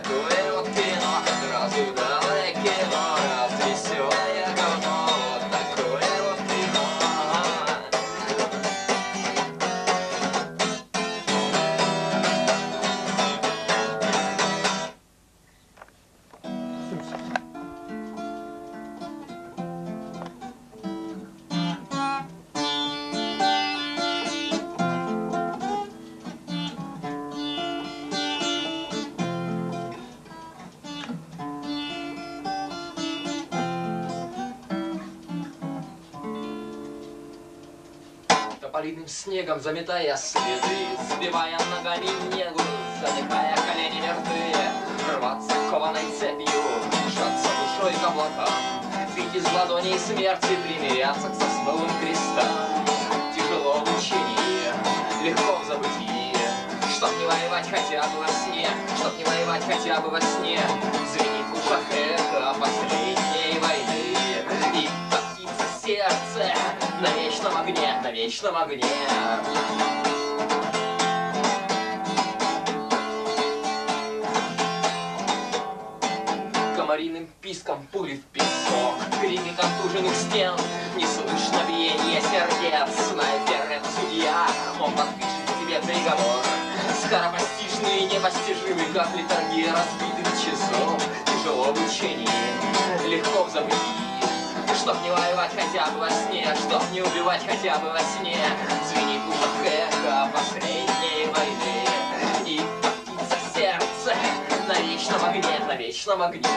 хэппи, такое заметая следы, Сбивая ногами негу, задыхая колени мертвые, Рваться кованой цепью, жаться душой к облакам, Пить из ладоней смерти, примиряться к сосновым крестам. Тяжело в учении, легко в забытии, Чтоб не воевать хотя бы во сне, Чтоб не воевать хотя бы во сне, Звенит в ушах эхо последней войны, И коптится сердце на вечном огне, на вечном огне. Комариным писком пули в песок, крики контуженных стен, не слышно биение сердец. Снайпер это судья, он подпишет тебе приговор. Скоропостижный и непостижимый, как литургия разбитых часов. Тяжело в учении, легко в забытии. Чтоб не воевать хотя бы во сне, чтоб не убивать хотя бы во сне, Звенит в ушах эхо последней войны. И коптится сердце на вечном огне, на вечном огне.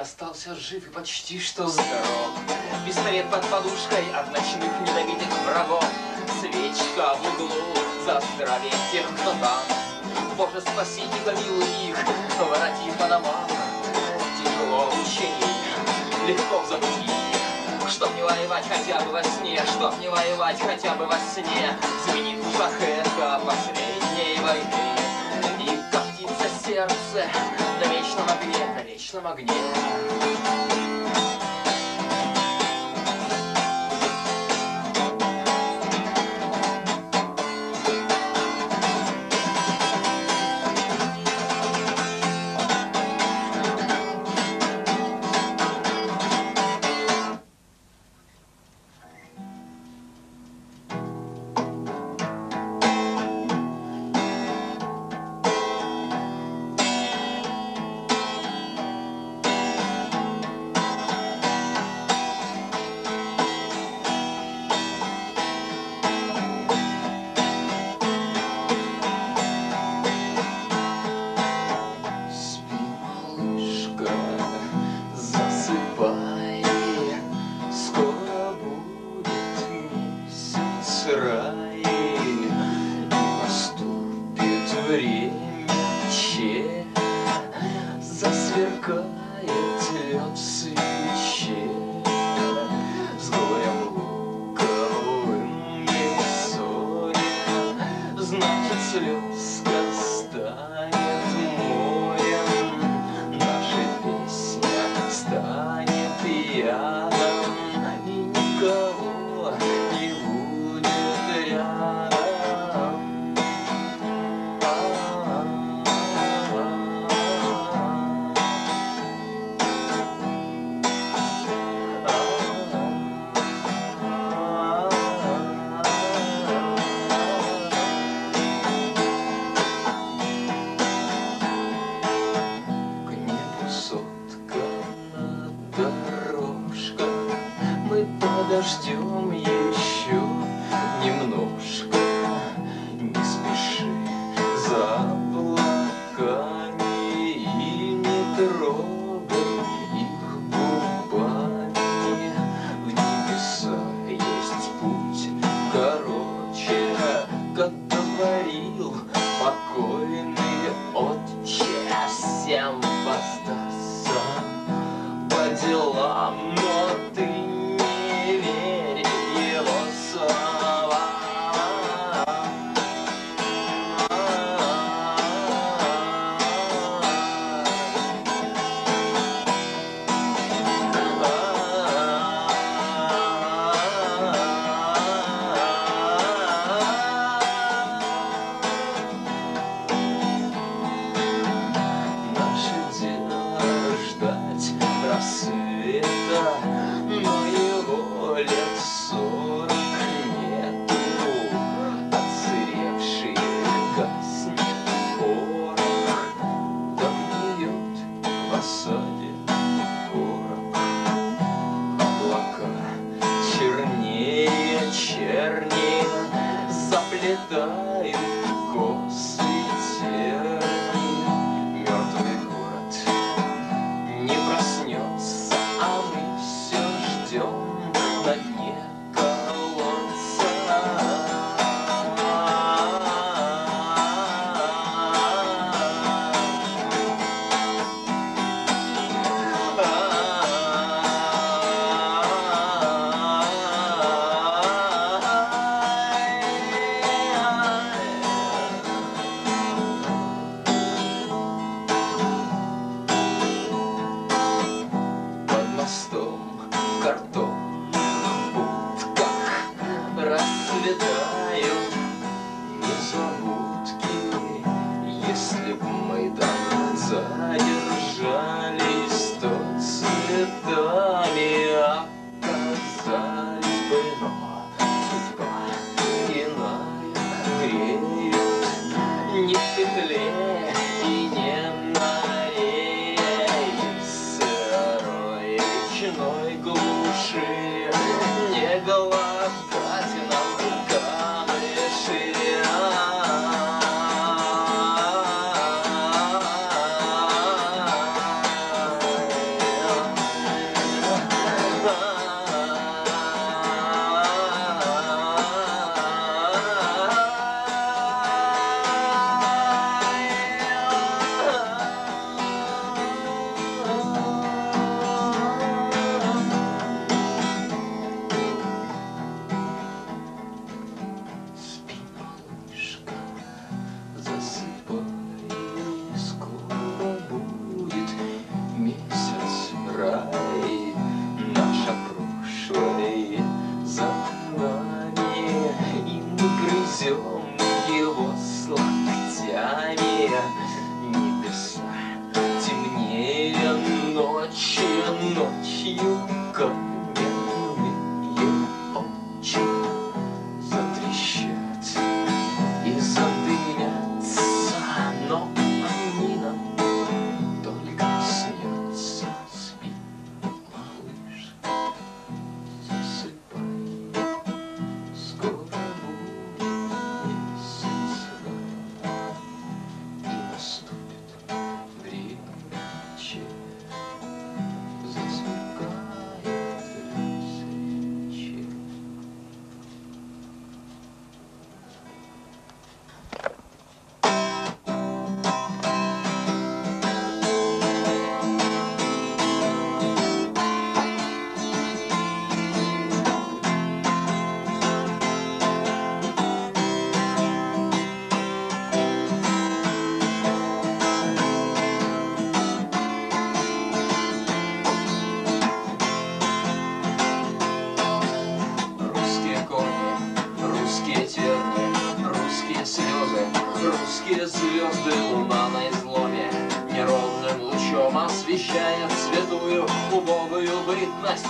Остался жив и почти что здоров. Пистолет под подушкой от ночных недовидных врагов. Свечка в углу за здравие тех, кто там. Боже, спаси и помилуй их, вороти по домам. Тяжело в учении, легко в забытии. Чтоб не воевать хотя бы во сне, чтоб не воевать хотя бы во сне, Звенит в ушах эхо последней войны. И коптится сердце на вечном огне, на вечном огне.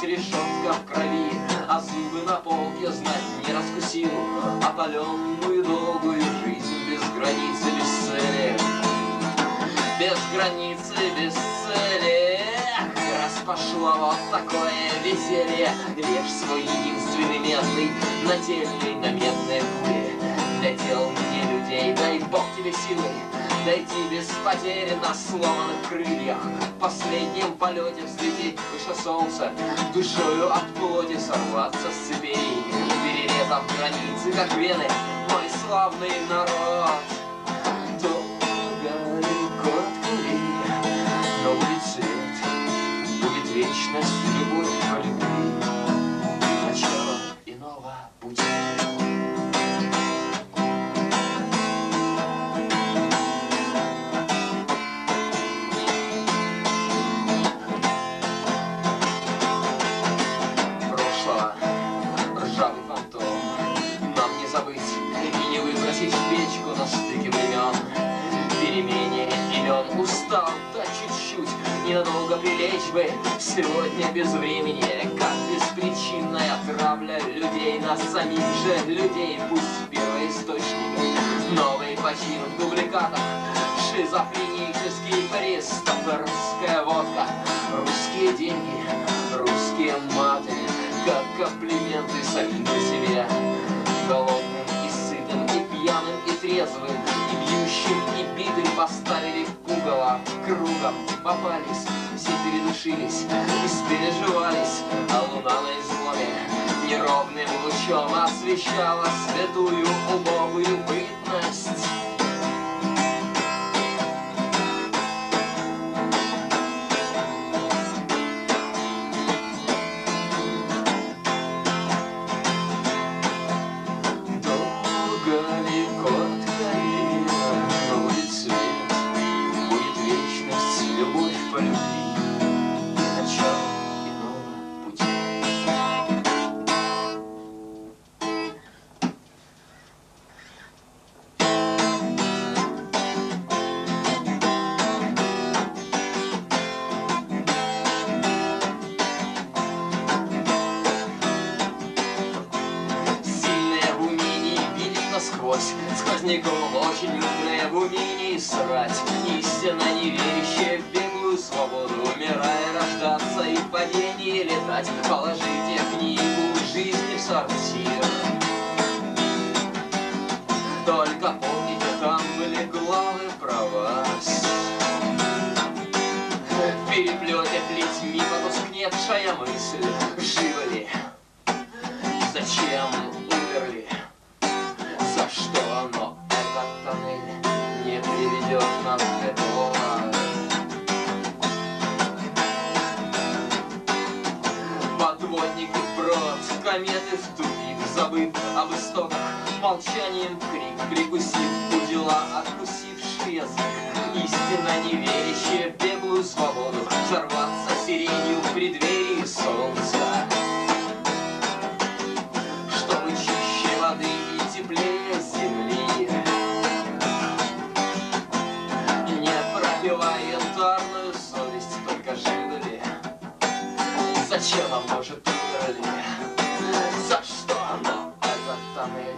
решетка в крови, а зубы на полке знать не раскусил, опаленную долгую жизнь без границы, без цели, без границы, без цели. Раз пошло вот такое веселье, режь свой единственный медный, нательный, наметный пыль. Для дел мне людей, дай Бог тебе силы, Дойти без потери на сломанных крыльях. В последнем полете взлететь выше солнца Душою от плоти сорваться с цепей. Перерезав границы, как вены Мой славный народ. Долго ли, коротко ли Но будет свет, будет вечность, бы сегодня без времени Как беспричинная травля людей Нас самих же людей. Пусть первоисточник Новый в дубликатах Шизофренический Христофорская водка. Русские деньги, русские маты. Как комплименты самим по себе Голодным и сытым, и пьяным, и трезвым И бьющим, и битым. Поставили в угол а Кругом попались, все передушились И спереживались, а луна на изломе Неровным лучом освещала святую убогую бытность насквозь Сквозняком очень мудрая в умении срать. Истинно не верящая в беглую свободу Умирая, рождаться и в падении летать. Положите книгу жизни в сортир. Только помните, там были главы про вас. В переплете плетьми потускневшая мысль. Живо ли? Зачем умерли? Подводник в брод, кометы в тупик, забыв об истоках, молчанием крик, прикусив у дела, откусивший язык, истинно не верящие в беглую свободу, взорваться сиренью в преддверии солнца Зачем, а может, умерли? За что? Но этот тоннель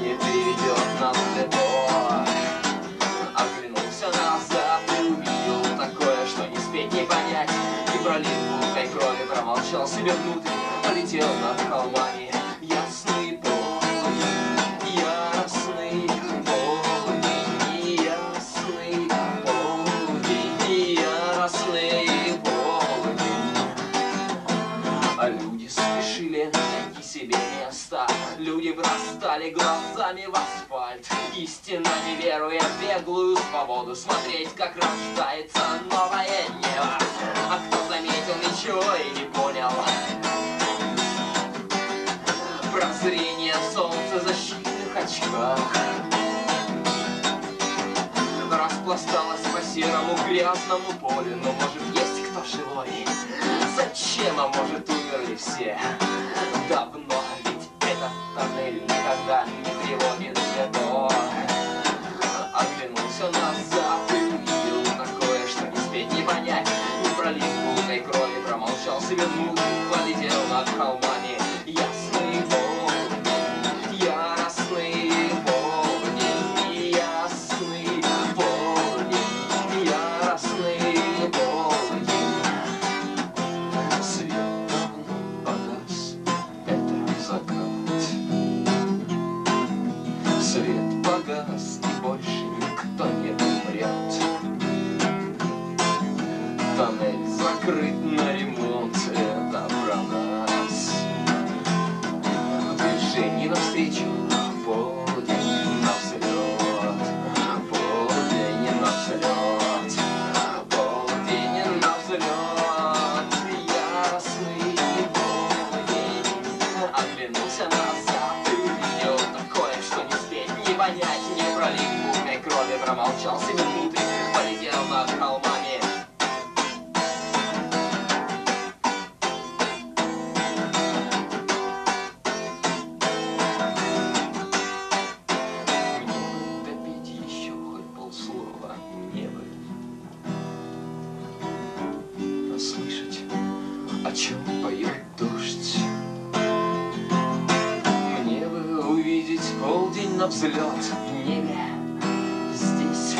не приведет нас далеко. Оглянулся назад и увидел такое, что не спеть, не понять. И пролив булкой крови промолчал себе внутрь, полетел над холмами. Найти себе место. Люди бросали глазами в асфальт. Истинно не веруя в беглую свободу. Смотреть, как рождается новое небо. А кто заметил ничего и не понял. Прозрение в солнцезащитных очках. Распласталась по серому грязному полю. Но может есть кто живой Зачем, а может умерли все? Давно, ведь этот тоннель никогда не приводит к этому Оглянулся назад и увидел такое, что не спеть, не понять. Пролив булкой крови, промолчал себе взлет в небе Здесь,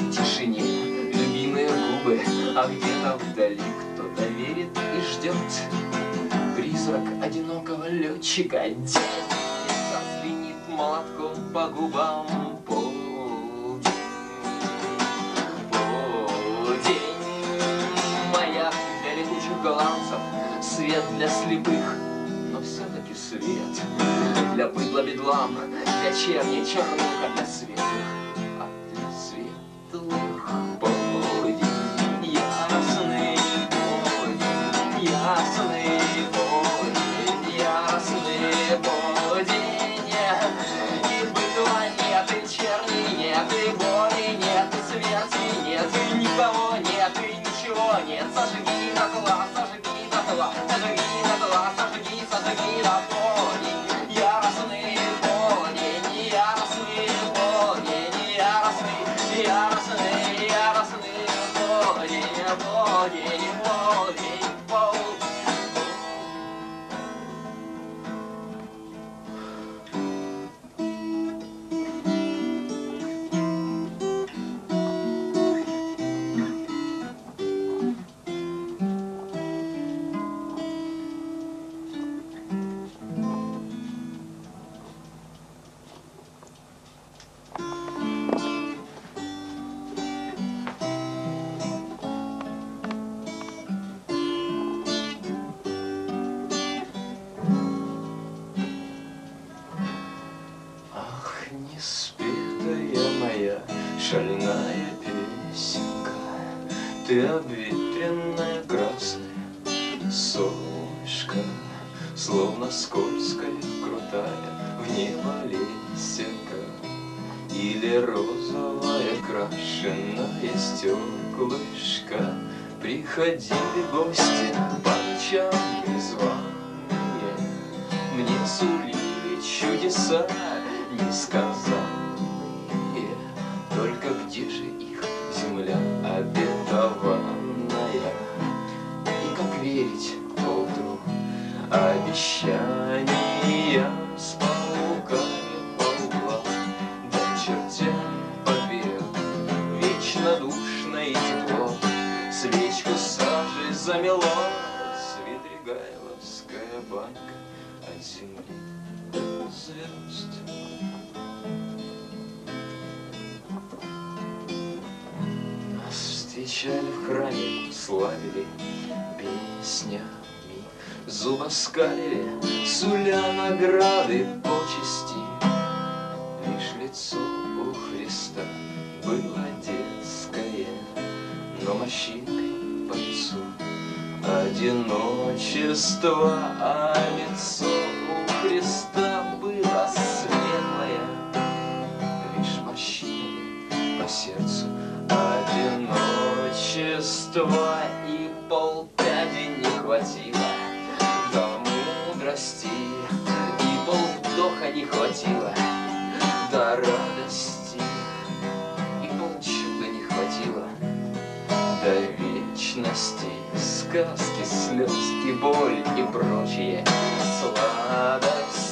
в тишине, любимые губы А где-то вдали кто-то верит и ждет. Призрак одинокого летчика. День и молотком по губам. 气了，年轻。суля награды почести, Лишь лицо у Христа было детское, Но морщинкой по лицу одиночество, А лицо у Христа было светлое, Лишь морщины по сердцу одиночество. грусти, сказки, слезки, боль и прочие сладости.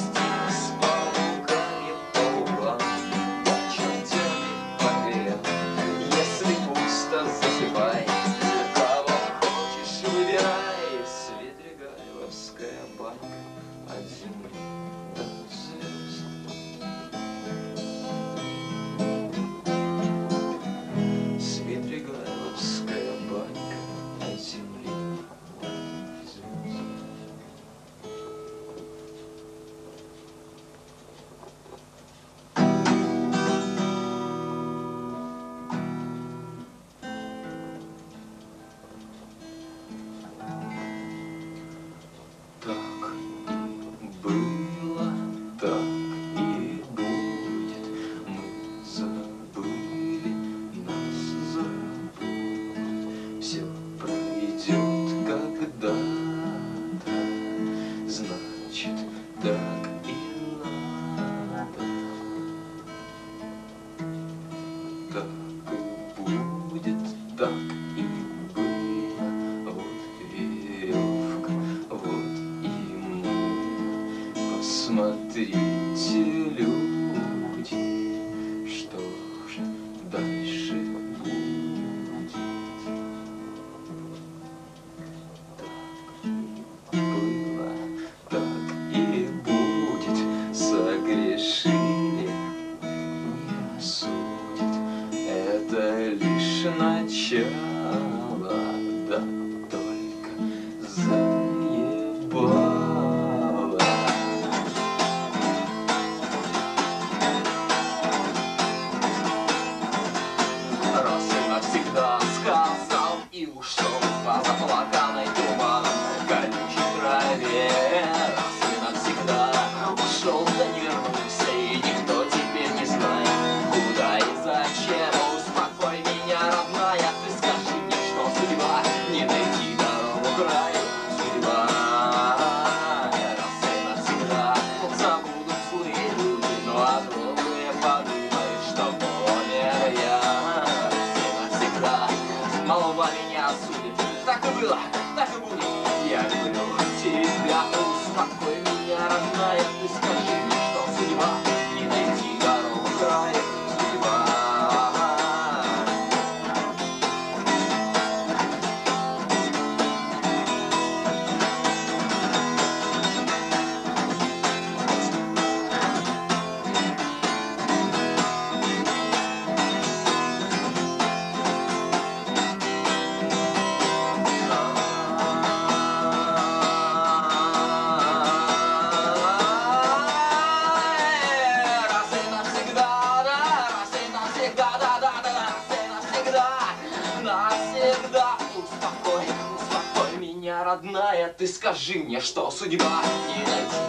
скажи мне, что судьба нет.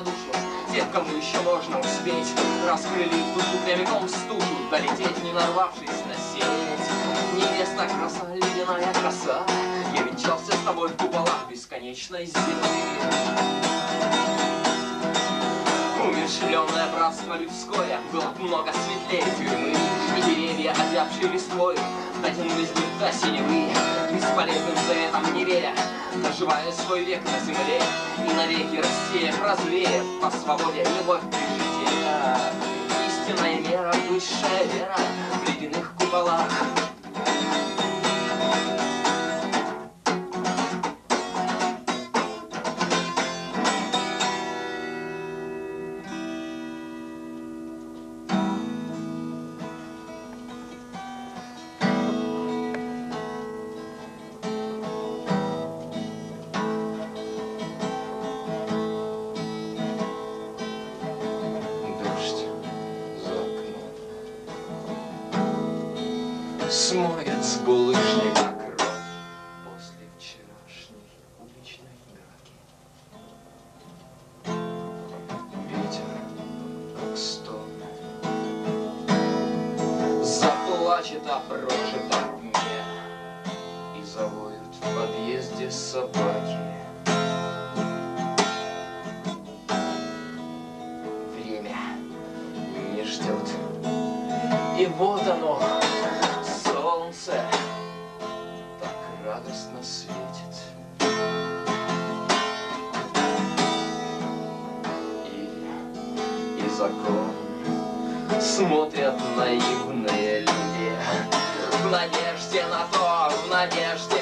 равнодушным Тех, кому еще можно успеть Раскрыли душу прямиком в стужу Долететь, не нарвавшись на сеть. Невеста краса, ледяная краса Я венчался с тобой в куполах бесконечной земли Умершленное братство людское Было много светлее тюрьмы. И деревья, озябшие листвою один из них до синевы Бесполезным заветом не веря. Доживая свой век на земле И на реке Россия прозреет По свободе любовь прижития Истинная мера, высшая вера В ледяных куполах. светит. И, и закон смотрят наивные люди В надежде на то, в надежде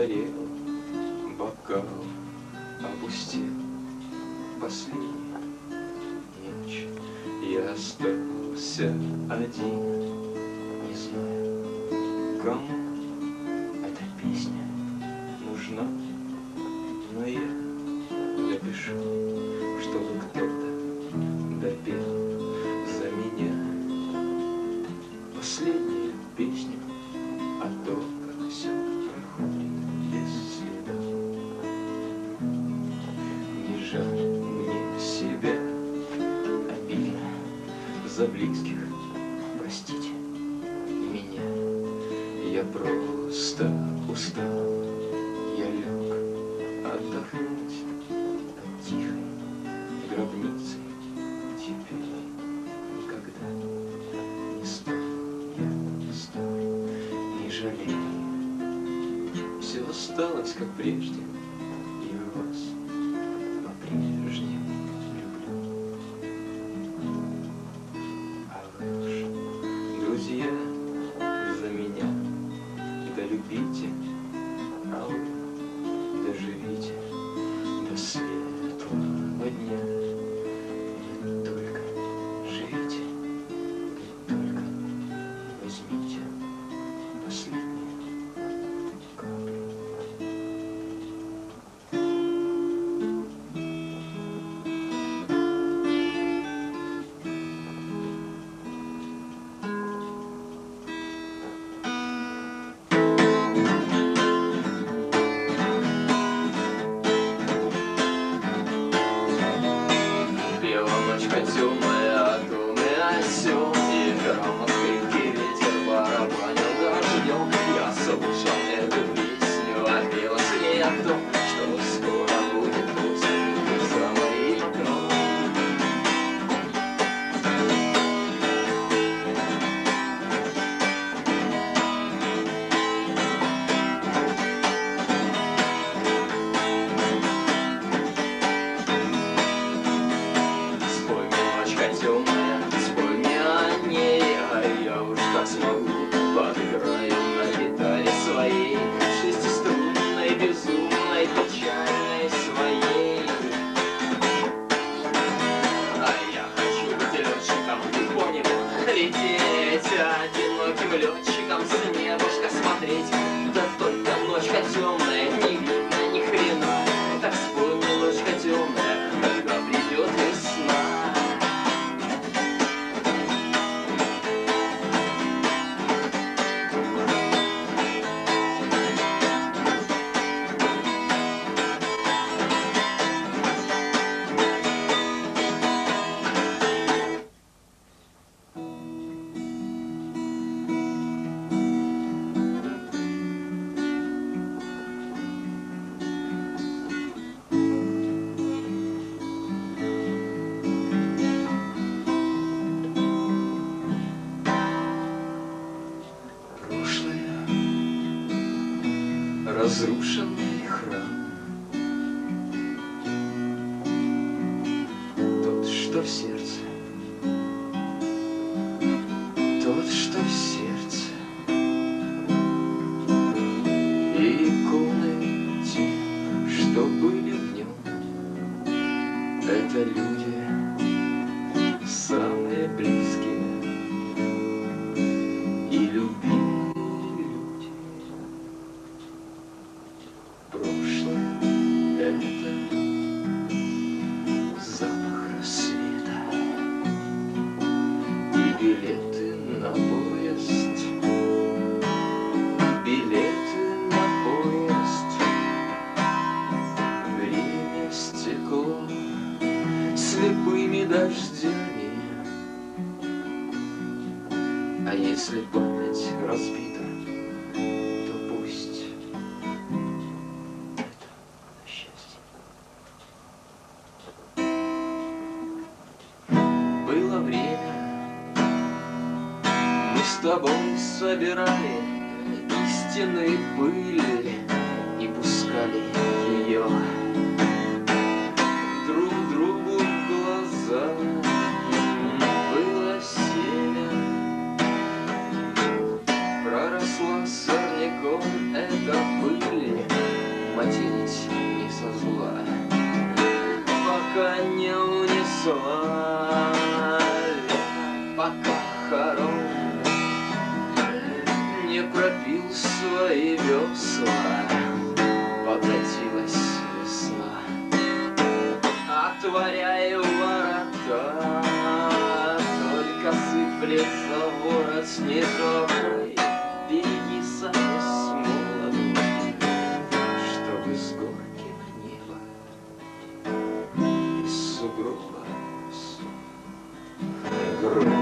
Dani. Привет, что разрушен. с тобой собирали истинные пыли И пускали ее друг другу в глаза. Было семя, проросла сорняком эта пыль Материть не со зла, пока не унесла Пока хорошо пропил свои весла, Покатилась весна, Отворяю ворота, Только сыплется ворот снежок, Береги сами смолоду, Чтобы с горки на небо Из сугроба сон. Грудь.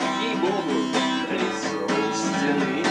ей-богу, лицо у стены.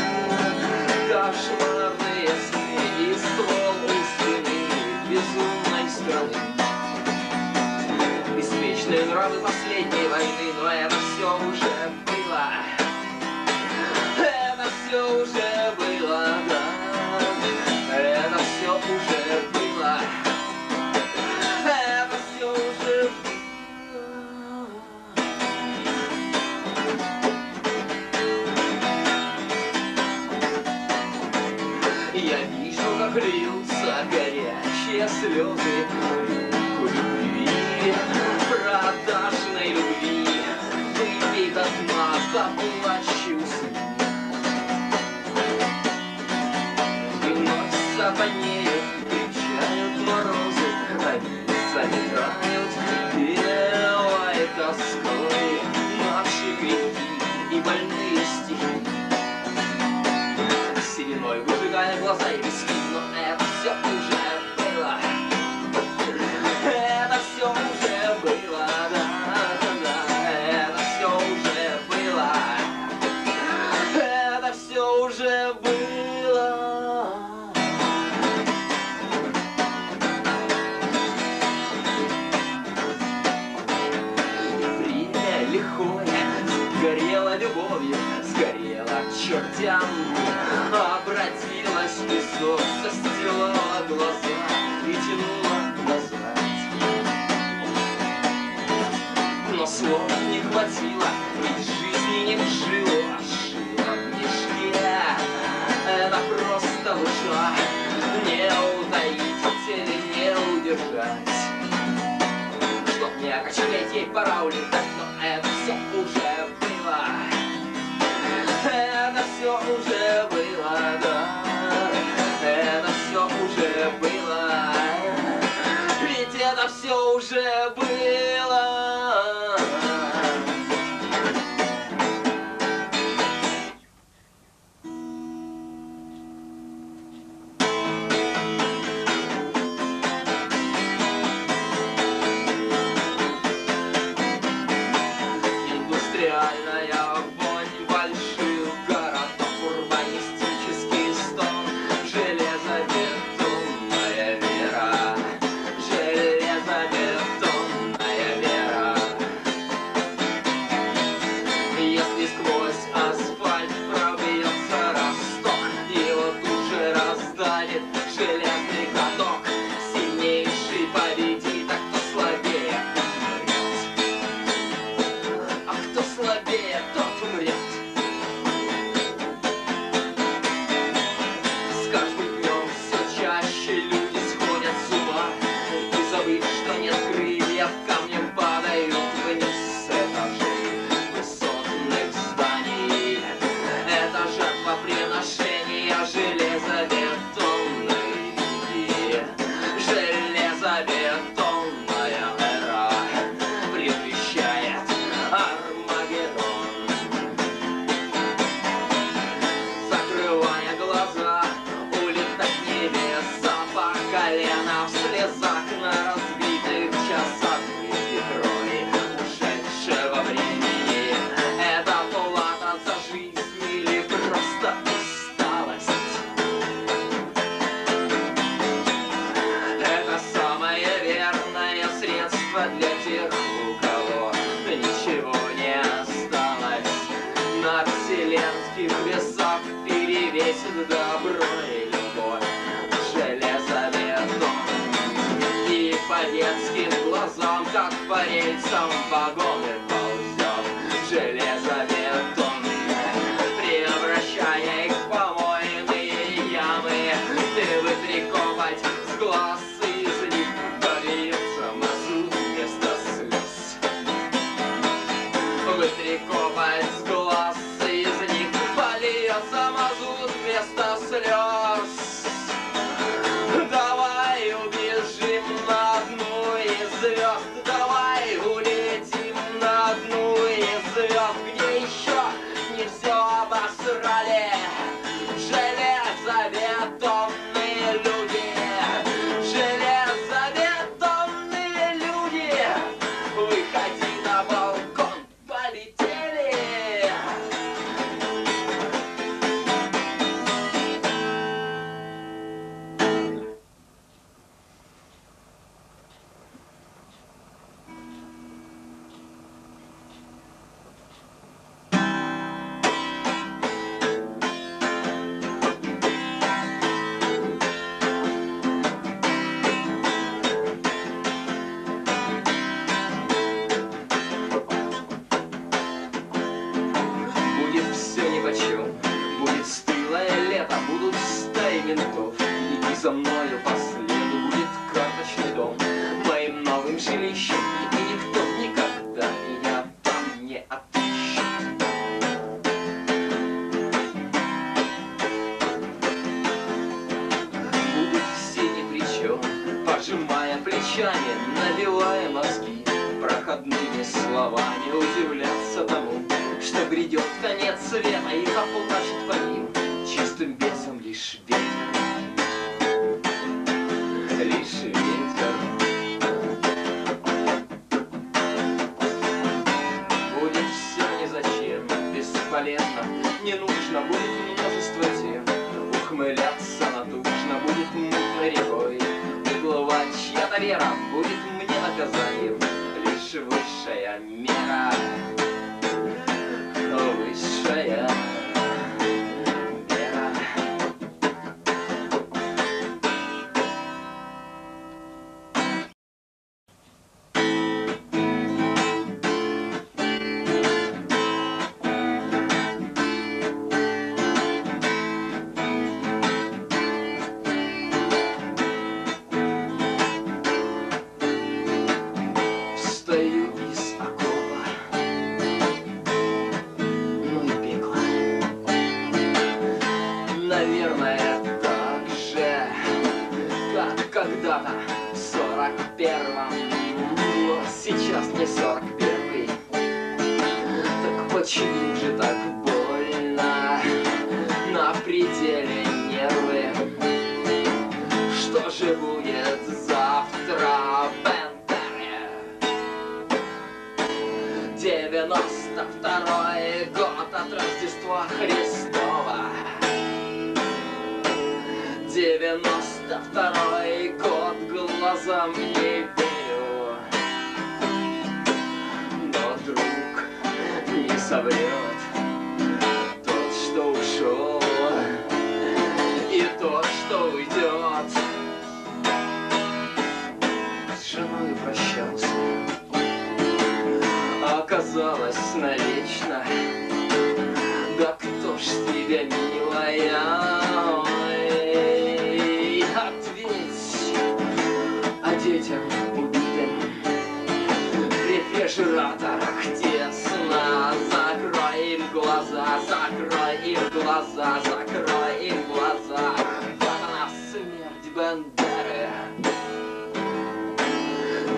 хватило, ведь жизни не жил, а шила в мешке. Это э, просто нужно не утаить или не удержать. Чтоб не окочеветь, ей пора улетать, но это все уже было. Э, это все уже было.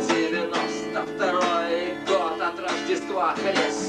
Девяносто второй год от Рождества Христова.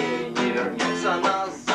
не вернется назад.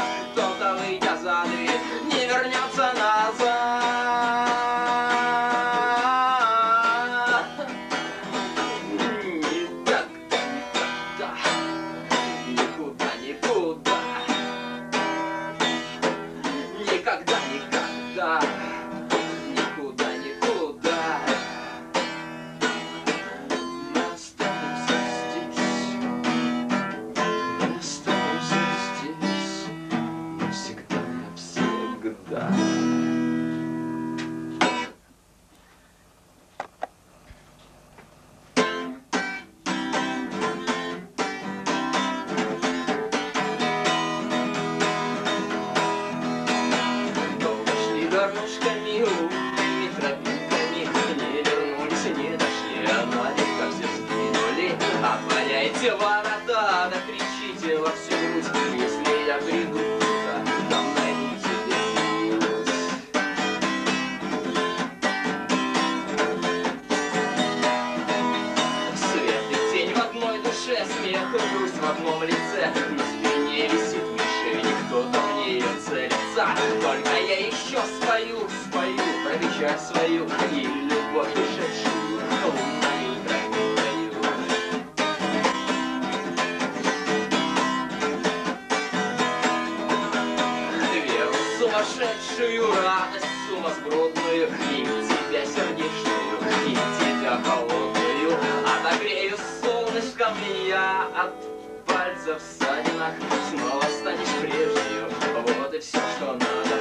я от пальцев в ссадинах Снова станешь прежнюю Вот и все, что надо.